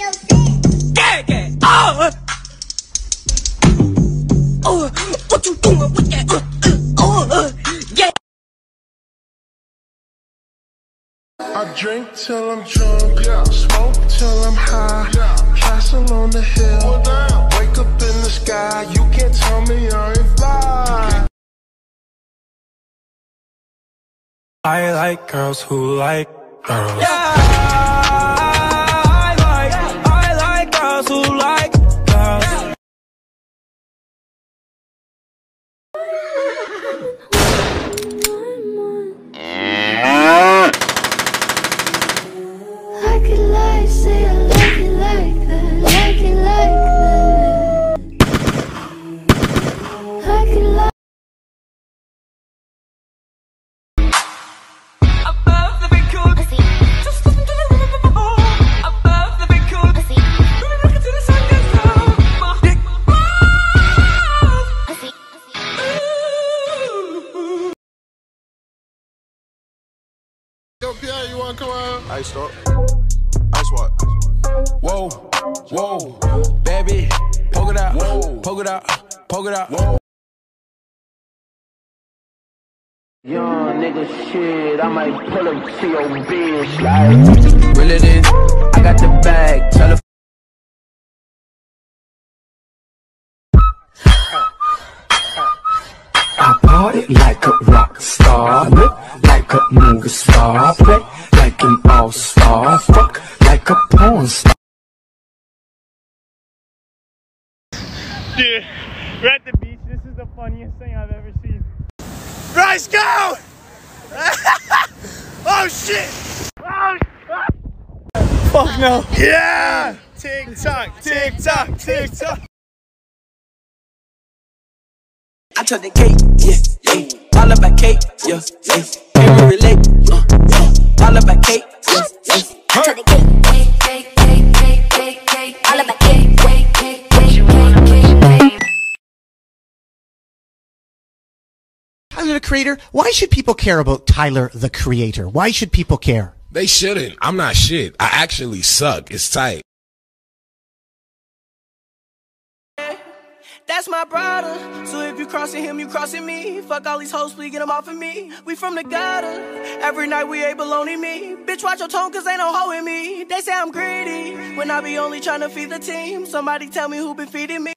no sense. Take. Oh, uh. oh uh. what you doing with that? Uh, uh, oh, uh. yeah. I drink till I'm drunk, yeah. smoke till I'm high, yeah. castle on the hill, well, wake up in the sky, you can't tell me I ain't fly. I like girls who like girls. Yeah. I Yo, Pierre, you wanna come out? Ice up. Ice what? Whoa, whoa, baby, poke it out, whoa, poke it out, poke it out, whoa. Young nigga shit, I might pull up to your bitch like Reel it in, I got the bag, tell her I party like a rock star, look like a movie star, play like an all star, fuck like a porn star. Dude, we're at the beach. This is the funniest thing I've ever seen. Bryce, go! oh shit! Oh, Fuck no! Yeah! Tick tock, tick tock, tick tock. I the cake, yeah, yeah. All about cake, yeah, yeah. Can relate? Uh, uh. All about cake, yeah, yeah. Tyler the Creator. Why should people care about Tyler the Creator? Why should people care? They shouldn't. I'm not shit. I actually suck. It's tight. That's my brother. So if you crossing him, you crossing me. Fuck all these hoes, please get them off of me. We from the gutter. Every night we ain't baloney me. Bitch, watch your tone, cause ain't no hoe in me. They say I'm greedy. When I be only trying to feed the team. Somebody tell me who been feeding me.